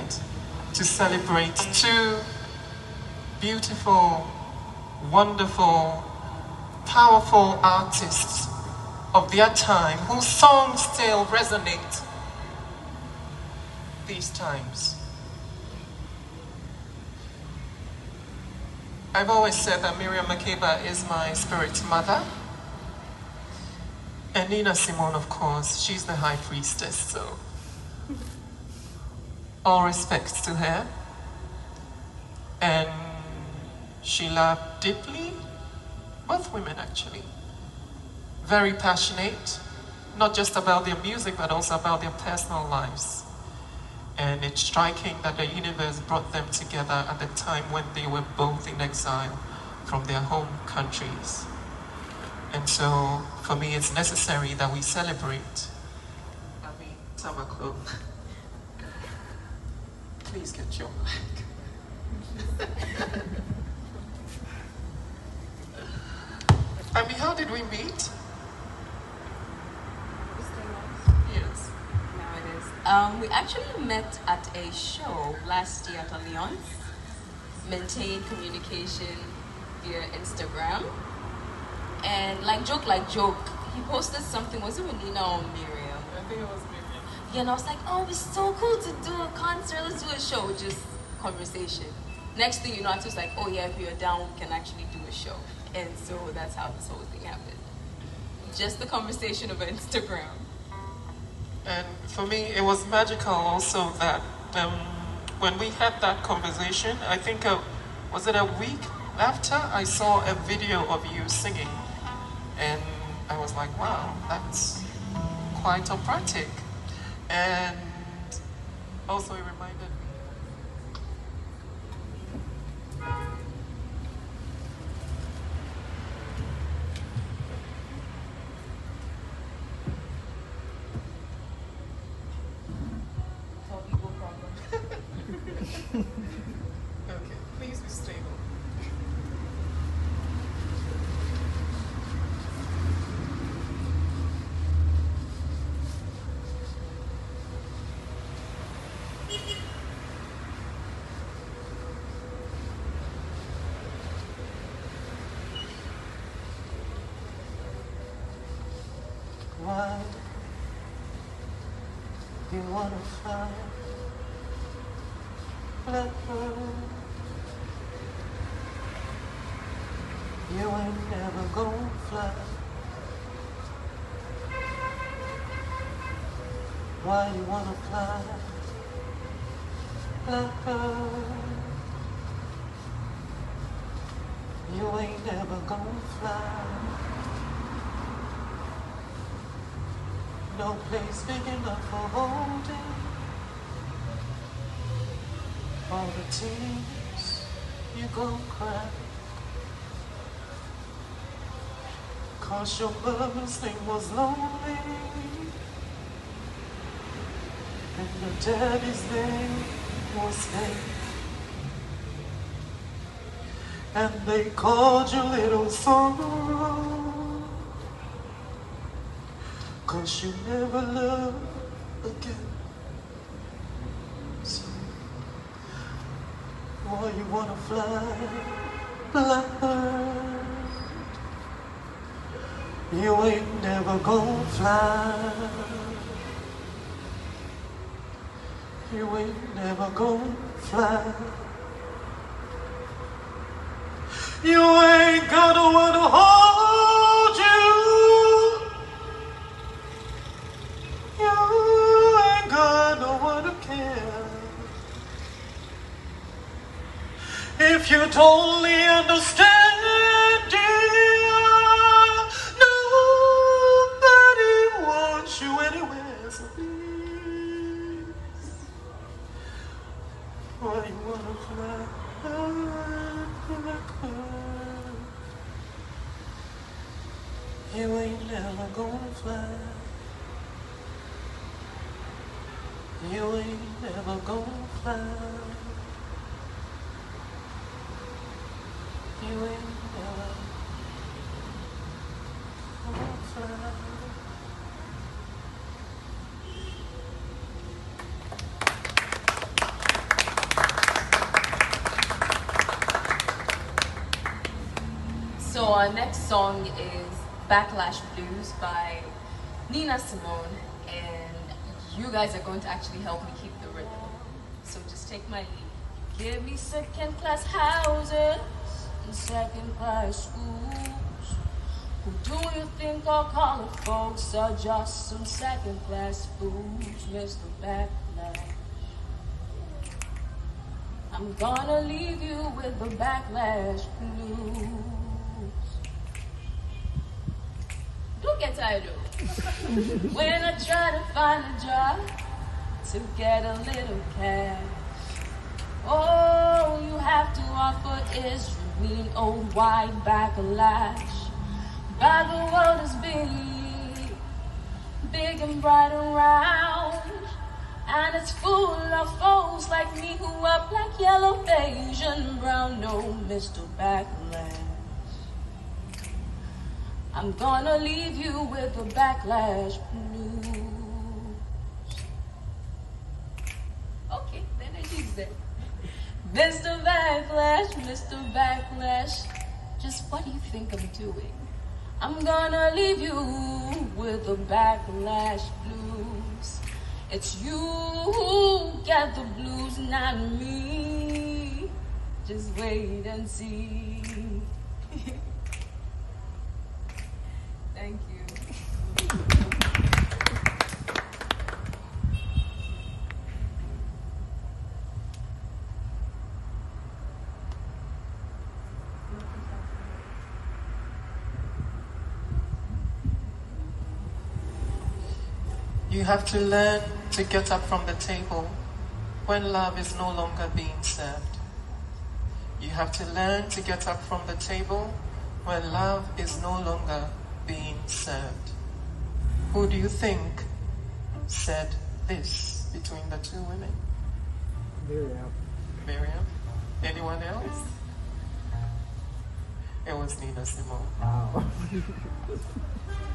tonight to celebrate two beautiful, wonderful, powerful artists of their time whose songs still resonate these times. I've always said that Miriam Makeba is my spirit mother. And Nina Simone, of course, she's the high priestess, so all respects to her. And she loved deeply, both women actually. Very passionate, not just about their music, but also about their personal lives. And it's striking that the universe brought them together at the time when they were both in exile from their home countries. And so, for me, it's necessary that we celebrate. I mean, summer club. Please get your mic. I mean, how did we meet? Yes. Now it is. Um, we actually met at a show last year at Allianz. Maintained communication via Instagram. And like joke, like joke, he posted something. Was it with Nina or Miriam? I think it was Yeah, and I was like, oh, it's so cool to do a concert. Let's do a show. Just conversation. Next thing you know, I was like, oh yeah, if you're down, we can actually do a show. And so that's how this whole thing happened. Just the conversation over Instagram. And for me, it was magical also that um, when we had that conversation, I think, uh, was it a week after, I saw a video of you singing. And I was like, wow, that's quite operatic. And also it reminded me. Okay, please be stable. Why you wanna fly? Blackbird, you ain't never gonna fly. Why you wanna fly? Blackbird, you ain't never gonna fly. No place big enough for holding all the tears you go cry. Cause your mother's thing was lonely. And your daddy's name was Hank. And they called you Little Sorrow. Cause you never loved again. So why you wanna fly, blackbird? You ain't never gonna fly. You ain't never gonna fly. You ain't gonna wanna hold understand, our next song is Backlash Blues by Nina Simone, and you guys are going to actually help me keep the rhythm. So just take my lead. Give me second class houses and second class schools. Who do you think are calling folks are just some second class fools, Mr. Backlash? I'm gonna leave you with the backlash blues. Get When I try to find a job to get a little cash, all you have to offer is your mean old oh, white backlash. But the world is big, big and bright and round. And it's full of foes like me who are black, yellow, beige, and brown. No, Mr. Backlash. I'm gonna leave you with the backlash blues. Okay, then I use it. Mr. Backlash, Mr. Backlash, just what do you think I'm doing? I'm gonna leave you with the backlash blues. It's you who got the blues, not me. Just wait and see. Thank you. You have to learn to get up from the table when love is no longer being served. You have to learn to get up from the table when love is no longer being served. Who do you think said this between the two women? Miriam. Miriam? Anyone else? It was Nina Simone. Wow.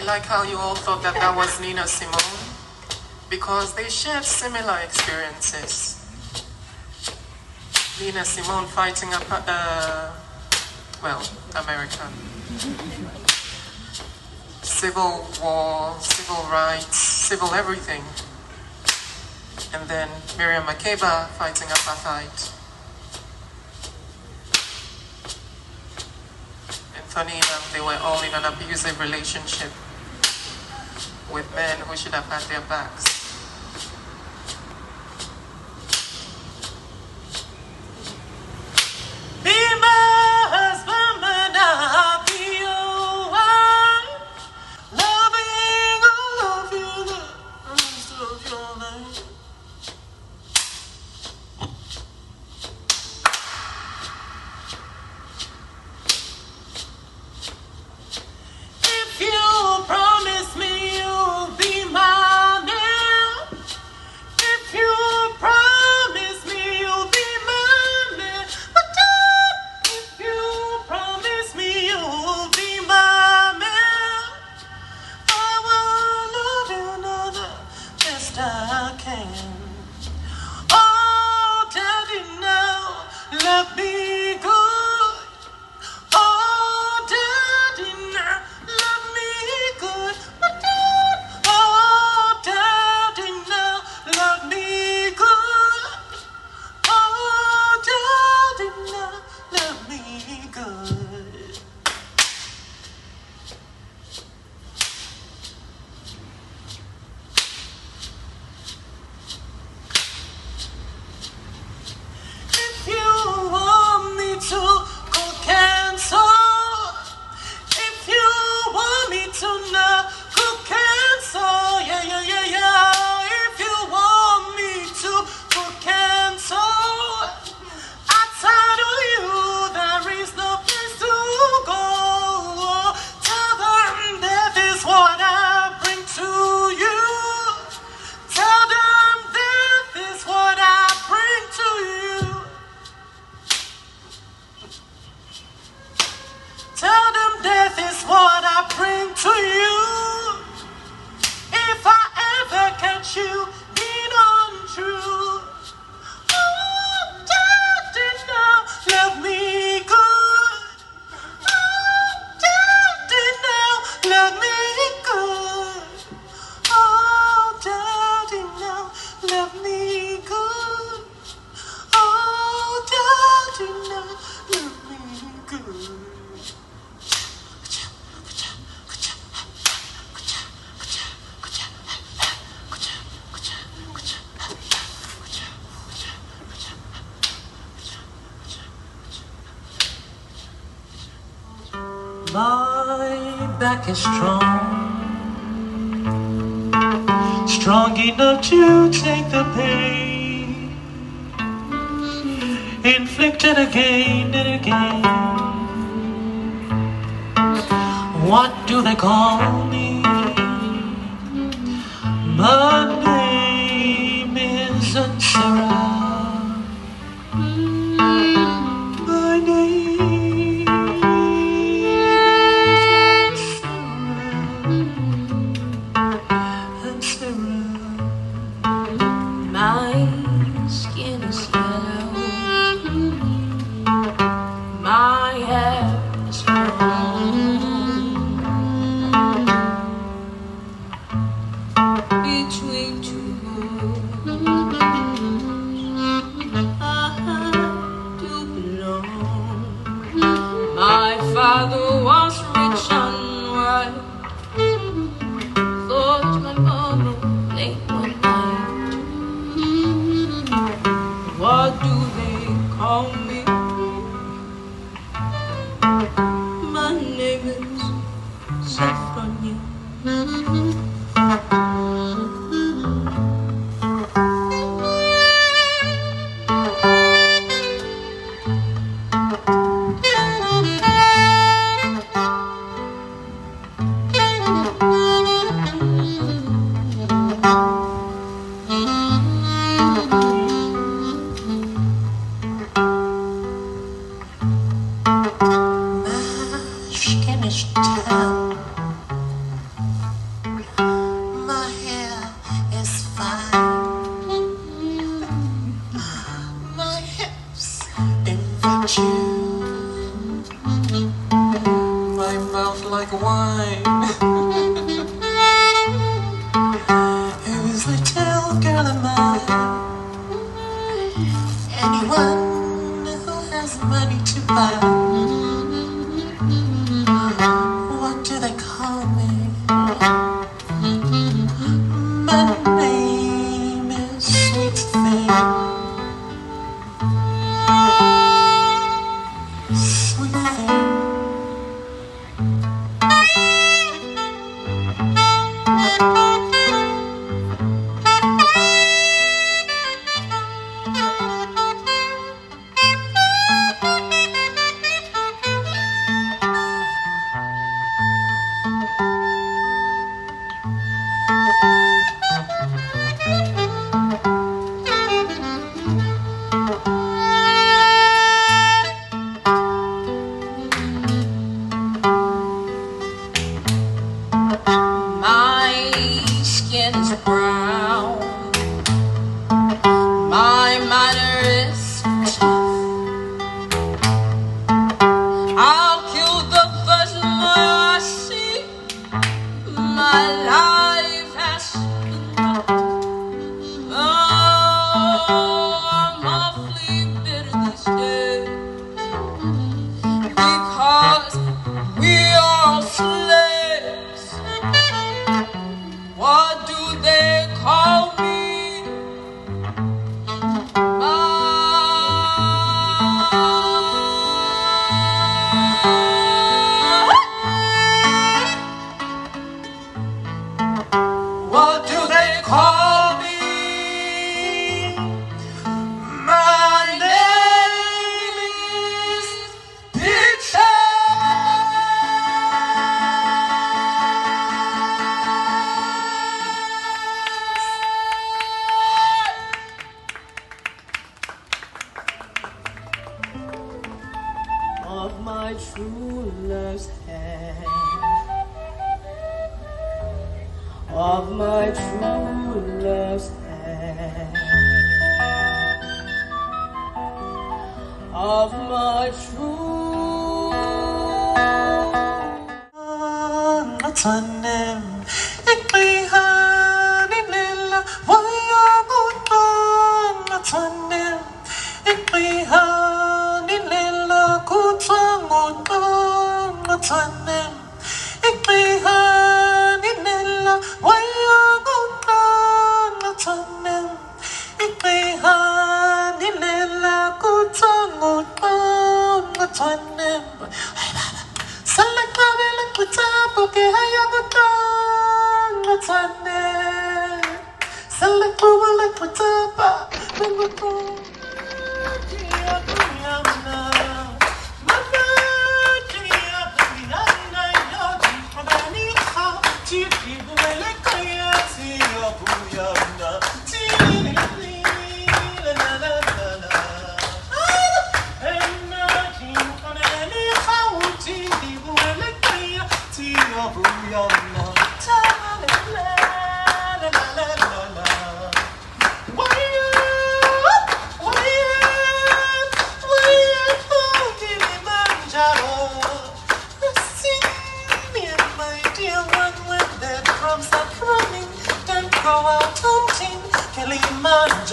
I like how you all thought that that was Nina Simone because they shared similar experiences. Nina Simone fighting up, uh, well, America. Civil war, civil rights, civil everything. And then Miriam Makeba fighting apartheid. And Tonina, they were all in an abusive relationship with men who should have had their backs. My back is strong Strong enough to take the pain Inflicted again and again What do they call me? But. Selling for my liquid tobacco.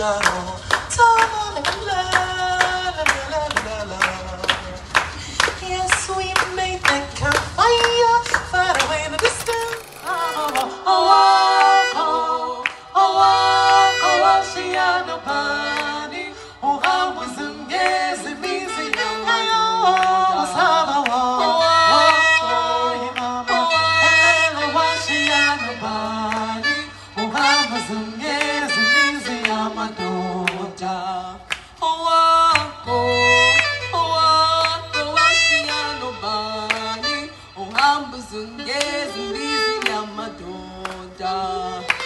down. Yes, Lizzie, I'm a daughter.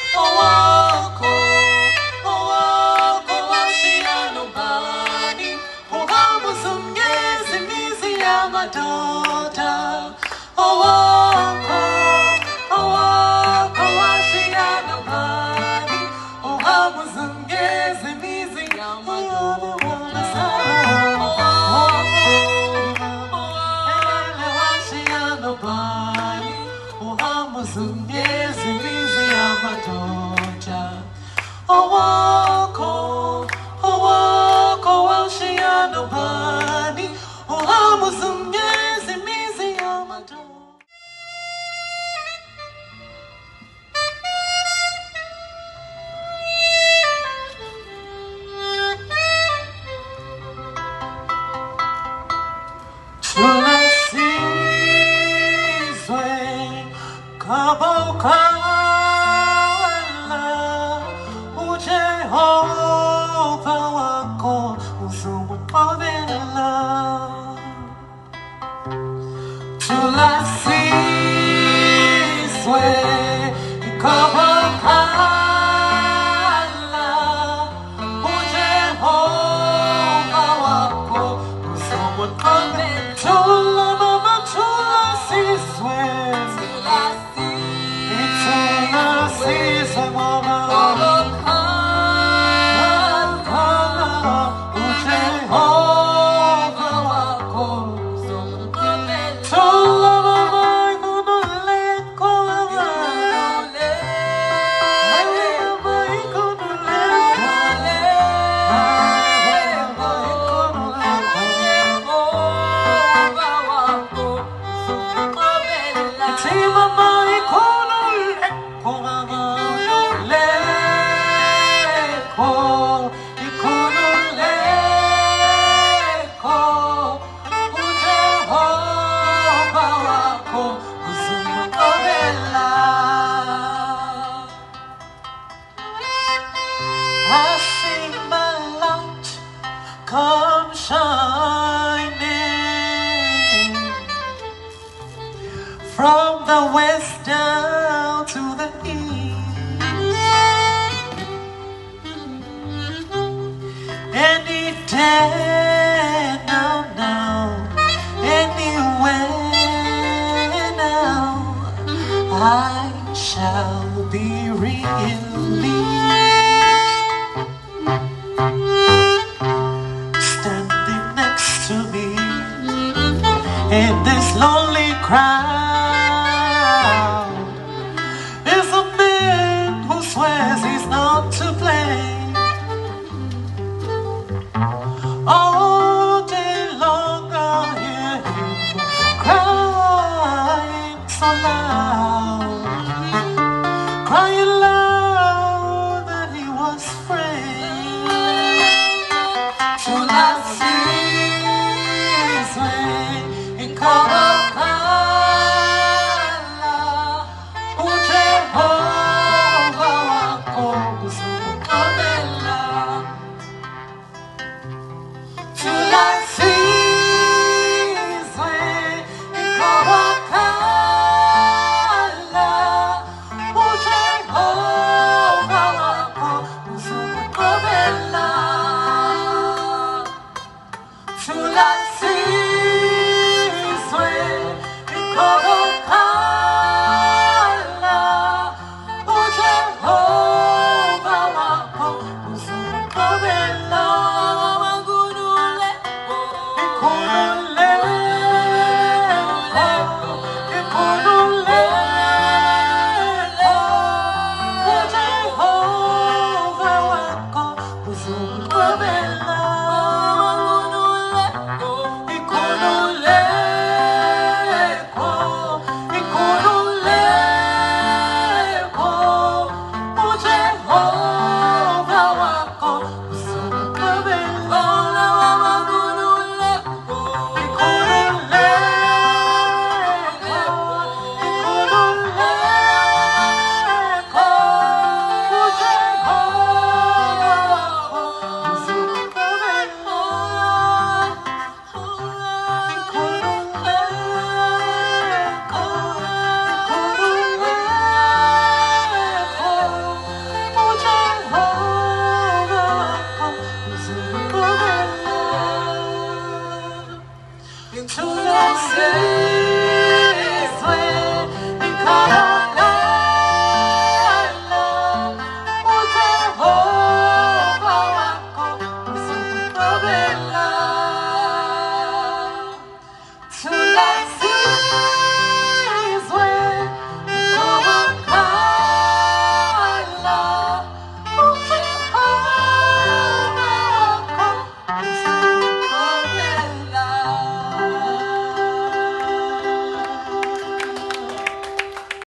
From the west down to the east. And eternal now, now Anywhere now I shall be real. I love Lord.